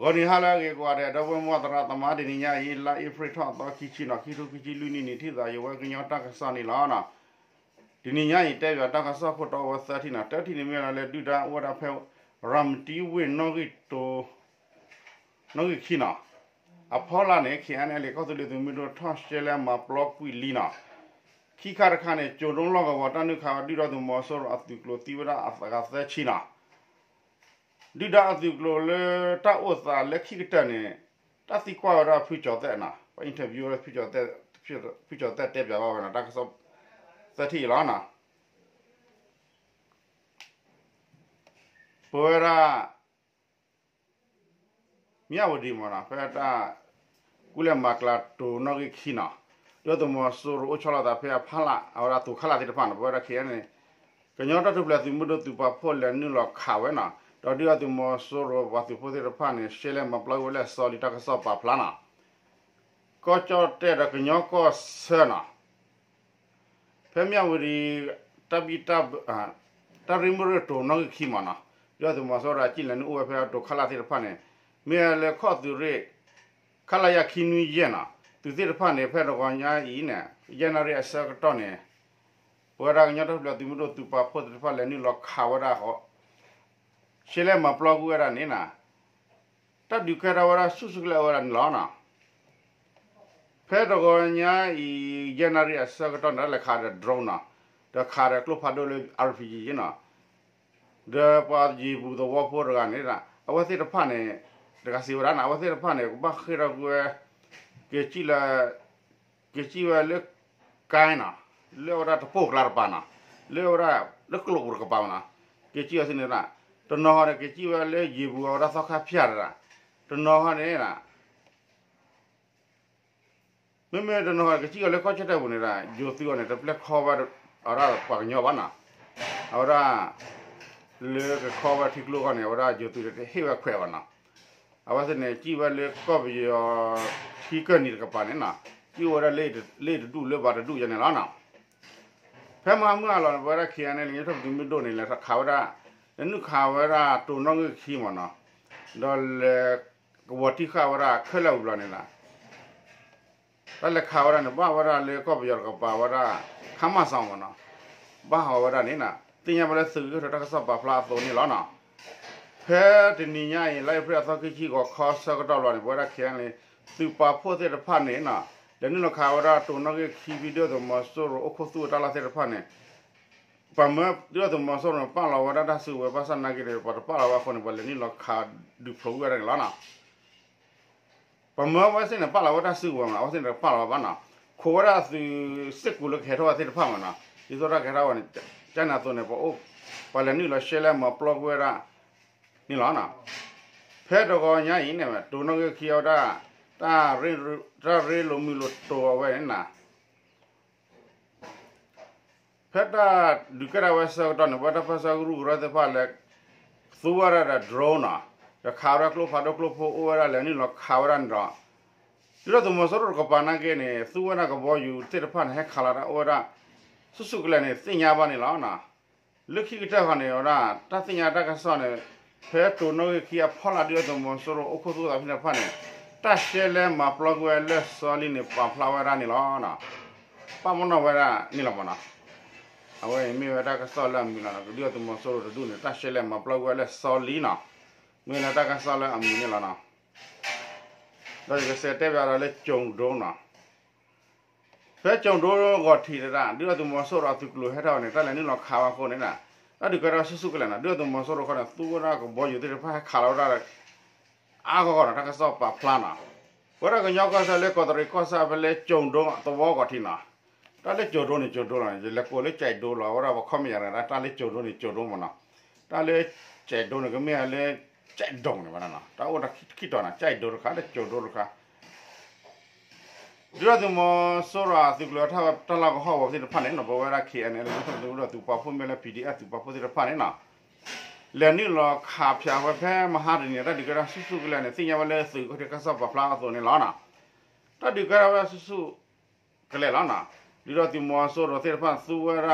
ဂေါ်ဒီဟာလာကေကွာတဲ့တော့ဘမောတရတမဒီညယေလာအဖရထတော့ခိချိနော်ခိထုခိချိလူနီနီထိသာယောဝကညောတကဆာနီလာနာဒီညယေတဲ့ပြတကဆာဖို့တော့ဝသတိနာတတိနေမြလာလေဒူဒါဝရဖဲရမ်တီဝေနောဂီတိုနောဂီခိနာအဖောလာနေခိအန်လေကောတူလေသူမီတို့ထော့ရှဲလဲမှာဘလော့ကွီလီနာခိခါရခါနေဂျုံတုံးလောကဝတနုခါဒီရသူမောဆောအတုကလိုတီဝရအဖဂါသချိနာ ဒီဒါအတုကလိုလေတာဥစာလက်ခိကတနေတတိကွာရဖူချောတဲ့နာအင်တာဗျူးရဖူချောတဲ့ဖူချောတဲ့တက်ပြပါဘာနာတကဆောသတိလာနာပေါ်ရာမြဝဒီမနာဖက်တာကုလမကလာတိုနောဂိခိနာရတမဆူရအချလာတာဖေဖလာအရာတူခလာတဲ့ပန်ဘောရခေနေကညောတတုပလသူမဒတူပါဖောလနုလခါဝဲနာ တော်ဒီရတူမဆူရဝတ်ဖိုတဲ့ပန်နေရှဲလဲမပလောက်လဲဆော်လီတကဆော့ပါဖလာနာကောချောတဲ့ကညောကောဆနာဖေမြဝရီတပိတတရိမရတိုနောဂိခိမနာရတမဆောရကြည်လနုဝဖေတော့ခလာတဲ့ပန်နေမြေလေခော့သူရဲခလာယခိနူယေနာသူတိဖာနေဖဲတော့ညာဤနဲ့ယနာရအစကတော့နေဝရကညတော့ပြသူမတို့သူပါဖို့တဖာလည်းနိလောခါဝရဟော ရှေလဲမပလော့ကူရနေနာတတ်ဒီကရဝရဆုစုကလဝရလောနာဖဲတော့ညာဤယနာရအစကတော့နေလက်ခါတဲ့ drone နာတခါရကလဖာဒိုလေ RPG ယနာဒပါဂျီဘူးတော့ဝဖို့ရကနေနာအဝသိတဖာနေတကစီဝရနာအဝသိတဖာနေဘာခိရကွယ် que chila que chiva le kaina le ora to pok lar pana le ora le klo ur ka pauna que chiva sine na to no hore que chiva le jibu ora so kha phiar ra to no hore na me me to no hore que chiva le ko chete bune ra jo ti one to ple cover ora pa nyo bana ora le ke cover thik lo ne ora jo tu te hewa khwe bana အဝစနေကြည်ဝလေကော့ဘီယောခီကနီကပါနေနာကြည်ဝရလေလေတူလေပါတူရနေလားနာဖဲမမလာဘရခီယနေလေတော့ဒီမဒိုနေလေခါဝရ နုခါဝရတူနောငခီမနာဒေါ်လေဝတိခါဝရခလောက်လာနေလားဘယ်လေခါဝရနေဘာဝရလေကော့ဘီယောကပါဝရခမဆောင်မနာဘာဝရနေနာတင်ရမလဲစုရတော့ကစပါဖလာတော်နေလားနာဖဲဒီညရင်လိုက်ဖရသကိကြီးကိုခေါ်စကတော့လာနေဘောရခဲလေသူပါဖို့တဲ့ဖတ်နေနာလနုခါဝရတုံနကေခီဗီဒီယိုတော့မဆိုရအခုသူတလာတဲ့ဖတ်နေ ပမဒီတော့မဆိုရပါလာဝရဒါစုဝပါစနာကေရပါပါလာဝဖုန်ဘလနီလခါဒူဖရိုရလာနာပမဝစင်ပါလာဝဒါစုဝမှာဝစင်ပါလာဘာနာခိုးရသူစစ်ကူလခဲတော့တဲ့ဖတ်မနာဒီဆိုရခဲတော့နေကျန်နာတော့နေပေါ့ပလနီလရှဲလာမပလော့ဝရနိလောနာဖဲတော့ကောညာရင်နဲ့ဒုနကခီယောတာတာရေတာရေလိုမီလိုတော်ဝဲနာ ဖက်တာဒုကရဝဆောတော့နဘတာဖဆာဂရုရတဲ့ဖလက်သူဝရတဲ့ drone နာရခါရကလိုဖာဒကလိုဖိုအိုဝရလည်းနိလောခါဝရန်တော့ဒီတော့မစောရကပနာကေနေသူဝနာကဘောယူတိတဖန်ဟက်ခလာရအော်ရဆုစုကလည်းနေစင်ညာပါနေလောနာလုခိကတခနေရောတာတသညာတကဆောနေဖဲတူနိုခီအဖောလာဒီတော့မဆိုရအခုသူအဖိနဖာနေတရှဲလဲမပလကွယ်လဲစောလီနေပဖလာဝရနေလောနာပမနောဝရနေလောမနာ အဝဲမိဝရကစောလမ်မီနာဒီတော့မဆိုရဒုနေတရှဲလဲမပလကွယ်လဲစောလီနာမင်းလာတကစောလမ်အမီနေလာနာတော့ကစတဲ့ပြရလဲကြုံဒုံနာဖဲကြုံဒုံကိုထီရတာဒီတော့မဆိုရသူကလိုဟဲတော့နေတက်လည်းနေလောခါပါဖို့နေတာအဲ့ဒီကရဆဆုကလနာဒုတမဆောရခနာသူကနာကဘောယူတဲ့ဖာခါလာရအာကောနာတကဆောပါဖလာနာဝရကညောက်ကဆလေကောတရကောဆာဘလေကြုံတော့တဘောကတိနာ တလည်းကြုံတော့နေကြုံတော့နေလက်ကိုလေကြိုက်တော့လာဝရဘခမရတာတလည်းကြုံတော့နေကြုံတော့မနာတလည်းကြိုက်တော့နေကမဲလည်းကြိုက်တော့နေမနာတာဝရခိတော့နာကြိုက်တော့ခါလည်းကြုံတော့ခါဒီတော့မစောရာသူကလထားတလာကဟောဘစီဖာနေနော်ဘဝရခေအနေနဲ့သူတို့သူပါဖို့မဲလဲ PDF သူပါဖို့စီဖာနေနော်လဲနီလောခါဖျာဝဖဲမဟာရနေတဒီကရဆုစုကလည်းနေစင်ရဝလဲစုကကဆပ်ပဖလာဆိုနေလောနာတဒီကရဝဆုစုကလည်းလောနာ ဒီတော့ဒီမောစောရသေဖာသူဝရ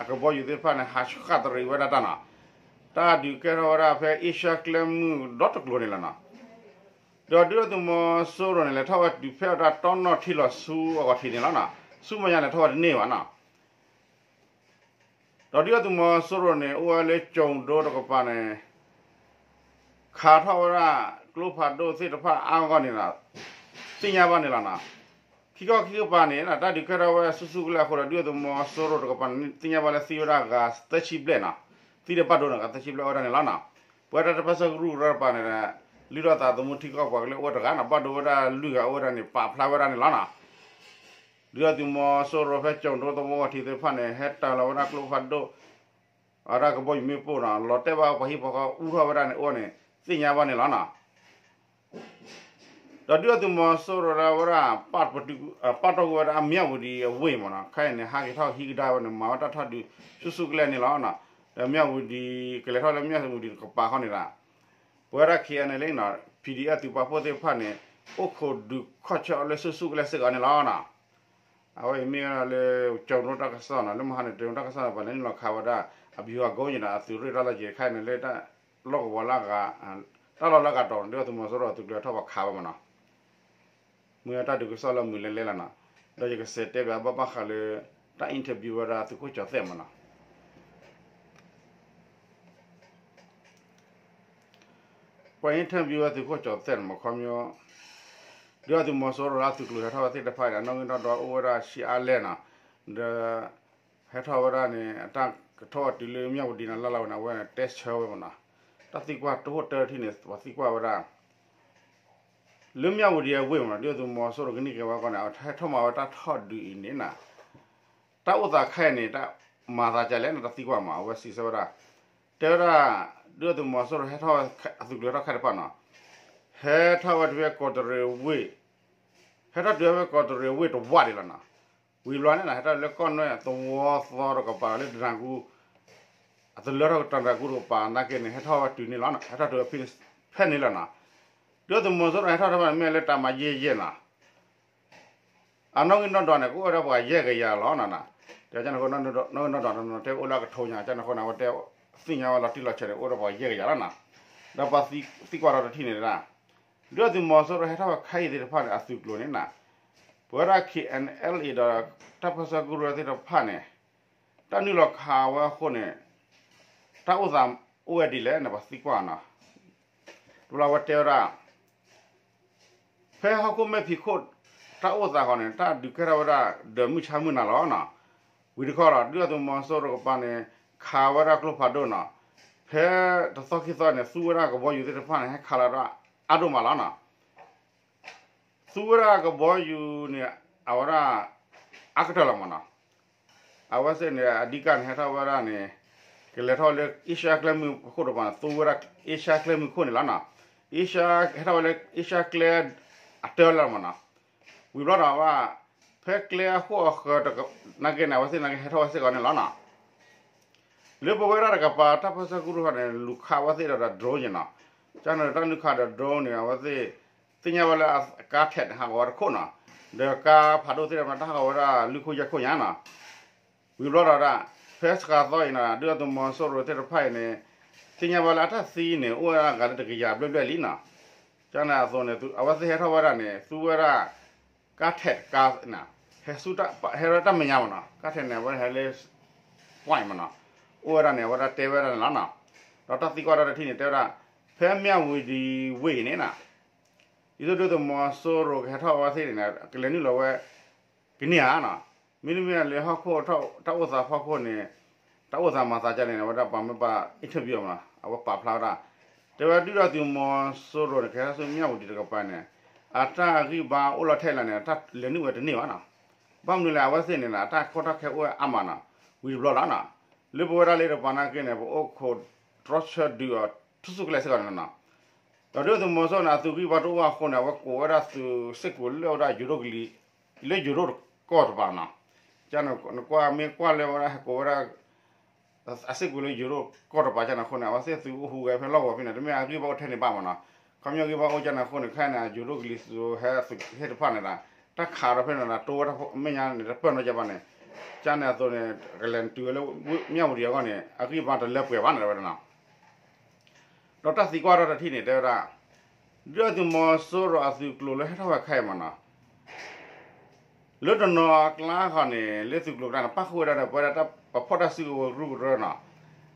အကဘောယူသေဖာနေဟာရှခတ်ရီဝရတနာတာဒီကရဝရဖဲအီရှာကလမ်ဒေါတ်ကလိုနေလနာတော့ဒီတော့မဆိုးရနေလေထောက်ဒီဖက်တာတောင်းတော့ထီလို့ဆူအကထီနေလားနာဆူမရလေထောက်နေပါနာတော့ဒီတော့မဆိုးရနေအိုလေကြုံတော့တော့ပါနေခါထောက်ရကလုဖတ်တော့စစ်တဖတ်အောင်ကနေလားစင်ညာပါနေလားနာ ခိကခိကပါနေနာတာဒီကရဝဆူဆူကလာခေါ်တော့ဒီတော့မဆိုးရတော့ပါနေစင်ညာပါလေစီရကစတချိပလက်နာတိရပတ်တော့ကတချိပလက်အော်နေလားနာပွာတာတပတ်စကရူရပါနေတာလူရတာသမုထိကောက်ပါကလေးဝတ်တကနာပတ်တော့ရလူကဝရနေပါ ဖလာဝရနေလားနာလူရဒီမောဆိုရဖက်ကြုံတော့တော့အထီတဲ့ဖတ်နေဟက်တာလောနာကလိုဖတ်တော့အရာကဘောမြေပို့နာလော်တဲပါဘဟိပကဥရဝရနေအောနေစညာပါနေလားနာတော့ဒီတော့မောဆိုရဝရပတ်ပတူပတ်တော့ဝရအမြောက်ဒီဝေးမနာခိုင်နေဟာကထောက်ဟိကဒါဝနေမာတထတ်ဒီစုစုကလေးနေလားနာမြောက်ဒီကလေးထောက်လည်းမြောက်ဒီကပါခေါနေလားဝရခီယနေလေနော် PDF တူပါဖို့တဲ့ဖတ်နေအခုဒုခချောလဲဆုစုကလဲစကနေလာနာအဝေးမင်းလေကျောင်းတော့တကဆာနာလမဟာနေတောင်တကဆာပါနေလောခါဝဒအဘီဝါကောညနာသူရလာကြေခိုင်နေလေတာလောကဝလာကတာလောလာကတော့ဒီတော့သူမဆိုတော့သူကထောက်ပါခါပါမနာ မွေတာဒုကဆလာမူလေလေလာနာတော့ရကစတဲ့ဘဘခါလေတာအင်တာဗျူဝါသူကိုချတဲ့မနာပွင့်ထံပြရသူကိုကြောက်တဲ့မခမျိုးဒီအတူမစောရသူကလထားတဲ့ဖိုင်နော်တော့အိုရာရှိအလဲနာဒဟထဝရနေအတကတော့တီလေမြောက်ဒီနာလာလာနာဝဲတက်ချောဝဲမနာတတိကွာတော့တဲတီနေဝတိကွာဝရ လွမြောက်ဝဒီရဝဲမနာဒီအတူမစောရကနိကေဝါကောနာထထမဝတာထော့ဒီနေနာတာဥသာခဲနေတာမာသာကြလဲနတတိကွာမှာဝဲစီစောရတဲရာဒီတော့မဆောဟဲထားအသူလရခါပနာဟဲထားဝတ်ဝဲကော်တရဝေဟဲထားတွေဝဲကော်တရဝေတော့ဝါရလနာဝီလွမ်းနေတာဟဲထားလက်ကောနွဲတော့ဝါသောကပါလေဒရန်ကူအသူလရတန်ရကူပါနာကေနေဟဲထားဝတ်တူနေလာနာဟဲထားတွေဖိဖဲနေလာနာ ဒီတော့မဆောဟဲထားတော့မဲလက်တာမရေးရဲနာအနောင်းင်းတော့နေကိုရဘကရဲကြရလောနာနာတဲ့ကျွန်တော်ကတော့တော့တော့တော့တော့တဲ့အိုလာကထုံညာကျွန်တော်ကတော့တဲ့စင်ညာလာတိလာချဲအိုရဘရဲရလာနာဒါပါစီစီကွာရတိနေလားဒီတော့ဒီမောဆိုရဟတာခိုင်တဲ့ဖာအစုကလိုနေနာဘောရခီ NLA ဒါတပစဂူရတဲ့ဖာနေတနုလခါဝခုနေတာဥဇမ်ဥဝဒီလဲနပါစီကွာနာဒူလာဝတဲရာ ဖဲဟခုမေဖီခုတ်တာဥဇာခေါနေတာဒုကရဝရဒမှုချမှုနာလောနာဝီဒီခေါ်ရဒီတော့မောဆိုရကပါနေခါဝရကလဖာဒိုနာဖဲတသောခိသောနေစူဝရကဘောယူတဲ့ဖာနေခါလာရအဒုမလာနာစူဝရကဘောယူနေအဝရအကတလမနာအဝစနေအဒီကန်ဟထဝရနေကလေထောလေအရှာကလမှုခုတော့ပါစူဝရအရှာကလမှုခုနေလာနာအရှာဟထဝလေအရှာကလေ အတလမနာဝီရတာဝဖဲကလေဟောခတကနကေနာဝစနေဟထဝစကနေလာနာလေဘဝရကပါတပစကုရဟနဲ့လူခါဝသိရတာဒရိုးညနာကျန်တဲ့လူခါတဲ့ဒရိုးနေဝသိတင်ညာဝလာကားထက်ဟာဝရခုနာဒေကာဖာဒိုသိရမတာဟာဝရလူခုရခုညာနာဝီလောရာဖက်စကာသောိနာဒူတမဆောရတဲ့ဖိုင်နေတင်ညာဝလာတာစီနေဥရကတကရပြပြလီနာ ကျန်တဲ့သောနေသူအဝသိဟထဝရနေသူဝရကားထက်ကားနာဟဲဆူတာဟဲရတာမညာမနာကားထက်နေဝဟဲလေဝိုင်မနာဩရနေဝရတေဝရနာနာတော့တတိကွာရတိနေတေရဖဲမြဝီဒီဝေနေနာဒီတို့တို့မောဆိုရောခထောဝါသေးနေကလနီလောဝဲကနိယာနာမင်းမင်းလေဟခောထော တောဝစာဖောခောနေတောဝစာမှာစာကြနေဝဒပါမပါအင်တာဗျူးမလားအဝပါဖလာတာတေဝတိရတိမောဆိုရောခရဆိုမြဝဒီတကပန်းနေအတာခိဘာအိုလထဲလာနေတလနီဝတနေဝနာဘာမနလာဝစနေနာတာခောတခဲဝအမနာဝီဘလလာနာလေဘောရလေပနာကင်းနေဘောခိုထရချဒီအထုစုကလေးစကနာတော်တို့မောစောနာသူကိဘတော့ဝခုနာဝကိုရသူစကုလောရာဂျူရိုဂလီလေဂျူရိုကော့ဘာနာကျန်ကွာမေကွာလေဝရကိုရ asik gulo yoro kor pa jana khona wase tu hu ga phe lawa phina me agri ba thene ba mana kamyo gi ba o jana khona khana yoro glis zo ha su he pa na la ta kha ra phena na to ra me nya ne pa no ja ba ne cha na to ne galen tu lo myaw ri ga ne agri ba ta lep pwe ba na ba na တော့တစီကွာတော့တထိနေတဲ့ရတော့ဒီမော်ဆိုရအစုကလိုလဲထားပါခိုင်မနာလွတ်တော်ကလားခါနေလက်စုကလိုတာပတ်ခွေရတဲ့ပွဲတာ pa poda si wo ru ro na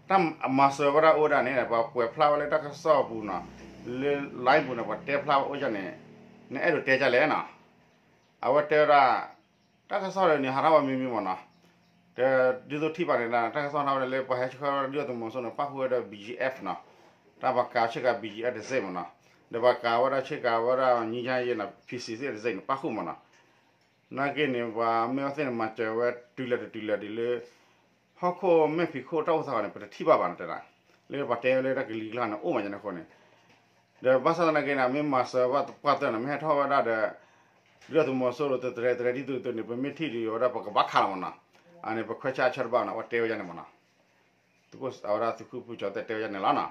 tam ma so bara oda ne ba kwe flower le ta ka so bu na le lai bu na ba te flower o ja ne ne ai ro te ja le na awa te ra ta ka so le ni hara ba mi mi mo na te di do thi ba ne na ta ka so na le pa ha chi ka ro do mo so na pa hu da bgf na ta ba ka chi ka bgf de se mo na de ba ka wa ra chi ka wa ra ni ja ye na pc se de se na pa hu mo na နာကိနေပါမေအစင်မချဲဝဲတူလက်တူလက်ဒီလေ ha ko me fi ko ta usa ne pata ti ba ban ta la le ba te le ra ki li la na o ma jana ko ne de ba sa na ke na me ma sa ba ta pa ta na me tho ba da de ri tu mo so ro te tre tre di tu tu ne ba me ti ri yo ra ba ka ba kha ma na a ne ba khwa cha char ba na wa te yo ja ne ma na tu ko sa ra tu ku pu cha te te yo ja ne la na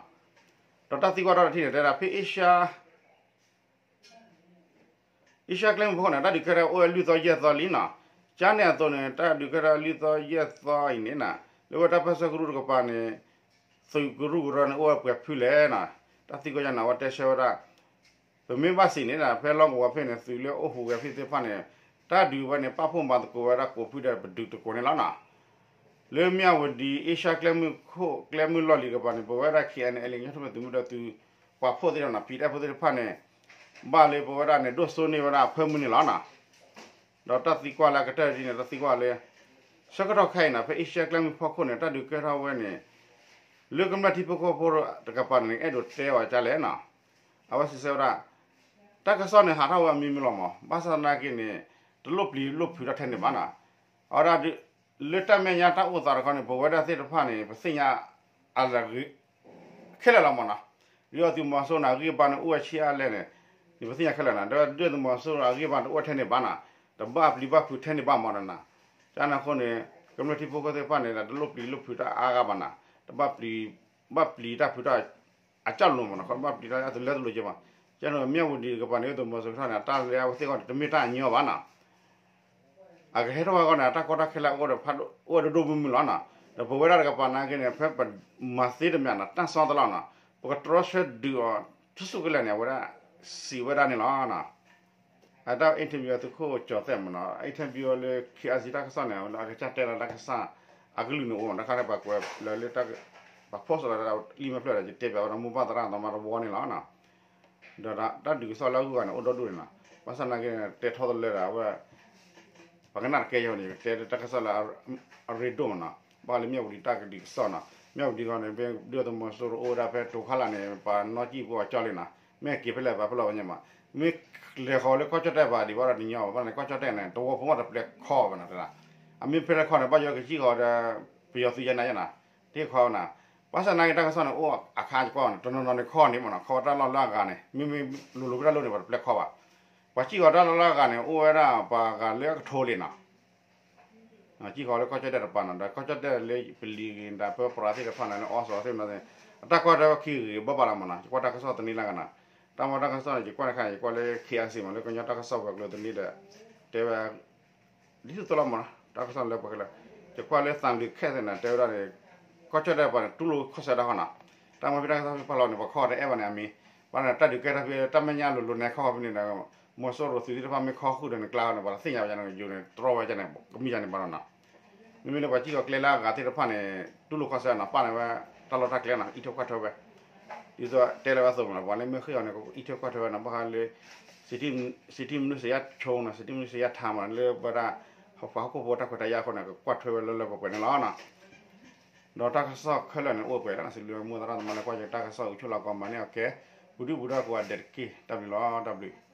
ဒေါက်တာသီကွာတော်ထိတယ်ဒါဖေးအရှာအရှာကလမ်ဘောနာဒါဒီကရအိုလူတော်ရတော်လီနာ အိုမကျနေခေါနေဒါဘာသာနာကေနာမေမဆာဝတ်ပတ်တဲ့မေထောဝရတဲ့ရတ်မဆောရတဲ့တဲ့တဲ့ဒီတူတူနေပမေထီရီရပကဘခါမနော် ane pa khwacha charba na wa teo jane mona tuko ahora tu ku pu chote teo jane lana tota ti kwara thi de ra phi isha isha klem bho na da di kara o lu to ye to li na cha ne to ne ta di kara lu to ye to i ne na lo ta pa sa guru ko pa ne so guru ro na o pa phu le na ta ti ko jana wa te sha ra ပမင်းပါစီနေတာဖဲလောင်းကိုဝဖိနေသူလေအိုဟူဝဖိတဲ့ဖာနေတာဒီဝနေပဖုံဘာကိုဝရကိုဖူတဲ့ဘဒုတကိုနေလာနာလေမြဝဒီအေရှာကလမ်ခိုကလမ်လော်လီကပနေဘဝရခီအန်အလင်းရထမသူမတော့သူပဖို့တဲ့နာပီတဲ့ဖို့တဲ့ဖာနေဘာလေဘဝရနေဒိုဆိုနေဝရဖမှုနေလာနာ တော့တတိကွာလာကတဲ့ဒီနေတတိကွာလေစကတော့ခိုင်နာဖအေရှာကလမ်ဖို့ခုနေတာဒီကရဝဲနေလေကမ္ဘာတိပကိုဖို့တကပနေအဲ့ဒိုတဲဝကြလဲနာအဝစီစေရတကဆောနေဟာထဝမီမီလောမဘာသာနာကိနေတလုတ်ပလီလုတ်ဖြူရထဲနေပါနာအော်ဒါလက်တမညာတာဥသာရခေါနေဘဝဒသေတဖာနေပစညာအလဂီခဲလာမနာရောဒီမဆောနာဂီပန်ဥအချီအလဲနေဒီပစညာခဲလာနာဒါဒီမဆောနာဂီပန်ဥထဲနေပါနာတဘပလီဘဖူထဲနေပါမနာနာဇာနာခေါနေကမ္မတိပိုကတဲ့ဖာနေတာတလုတ်ပလီလုတ်ဖြူတာအာကပါနာတဘပလီဘပလီတာဖြူတာအကြောက်လုံးမနာခဘပလီတာအတလက်လို့ကြမှာကျွန်တော်မြေဝဒီကပန်နေတော့မဆောထားနေတာတာလျာဝသိကောတ မီတာညောပါနာအကဟေတော့ကနာတာကောတာခလာအော်ဖတ်အိုဒဒုမမလာနာတဘဝရကပနာကင်းဖက်ပမသေဒမြနာတန်ဆောတလာနာပကထရရှဒူသူစုကလည်းနေဝရစီဝရနေလာနာအတော့အင်တာဗျူးတခုကြော်တဲ့မနော်အင်တာဗျူးလေခီအစီတာကဆန်နေလာကချက်တဲလာကဆန်အကလူ နိုနခါရပါကွယ်လေလေတာဘာဖောစလာတာလီမဖလာတဲ့တေပြောရမူပါတရာတော့မရဘောနေလာနာဒါတာတူဆောလာကူကနော်အော်ဒဒူနေပါစနာကတဲထော်တယ်လေရာဝဲပကနာကေယောနေတဲတကဆလာရီဒိုနာဘာလမြောက်ဒီတကဒီဆောနာမြောက်ဒီကနေဘယ်ဒီတော့မဆိုရိုဒါဖက်တိုခလာနေပါနော်ကြည့်ပေါ်ကြောက်လ ina မဲကေဖလက်ပါဖလောညမမဲလေခေါ်လေကောချတဲ့ပါဒီဘာရညောဘာနေကောချတဲ့နေတော့ဖုံးတော့ပလက်ခေါ်ပါနာတလားအမေဖလက်ခေါ်နေဘာယောကကြီးခေါ်တဲ့ပြယောစီရနာရနာတေခေါ်နာပါစနာကတကဆောနာအိုအခါကောတနနနခေါ်နေမနော်ခေါ်တလောက်လာကနေမိမိလူလူကလို့နေပါပလက်ခေါ်ပါပါချီကတော့လာကနေအိုရပါကလေထိုးလေနာအချီခေါ်လေကောချက်တဲ့ပန်နာကောချက်တဲ့လေပလီကင်ဒါပပရာတိကဖန်နာအော်ဆိုသေမတဲ့တကွာတော့ခီဘဘလာမနာကွာတကဆောတနီလာကနာ ตามว่ารักษาอยู่กว่าใครกว่าเลยเคียงสิมันเลยก็ยังรักษาแบบเลยตรงนี้แหละแต่ว่าดิสุตลอมนะรักษาเลยไปเลยจะกว่าเลยสามดีแค่ไหนแต่ว่าเนี่ยก็จะได้ป่ะตุลูข้อเสียได้ขนาดตามว่าพี่รักษาพี่พลอยเนี่ยพอข้อได้แอบเนี่ยมีว่าเนี่ยตัดอยู่แค่ระเบียตัดไม่ยากหลุดหลุดในข้อพี่เนี่ยมอสโรสิที่ทำให้ข้อคู่ในกลาวเนี่ยว่าสิ่งอย่างนั้นอยู่ในตรอไว้จะไหนก็มีอย่างนี้บ้างนะนี่ไม่ได้ว่าที่ก็เคลียร์แล้วการที่เราพันเนี่ยตุลูข้อเสียนะพันเนี่ยว่าตลอดทักเลยนะอีทุกข์ก็เท่าไหร่ คဘူးဘူးဒါကွာဒက်ကီ W W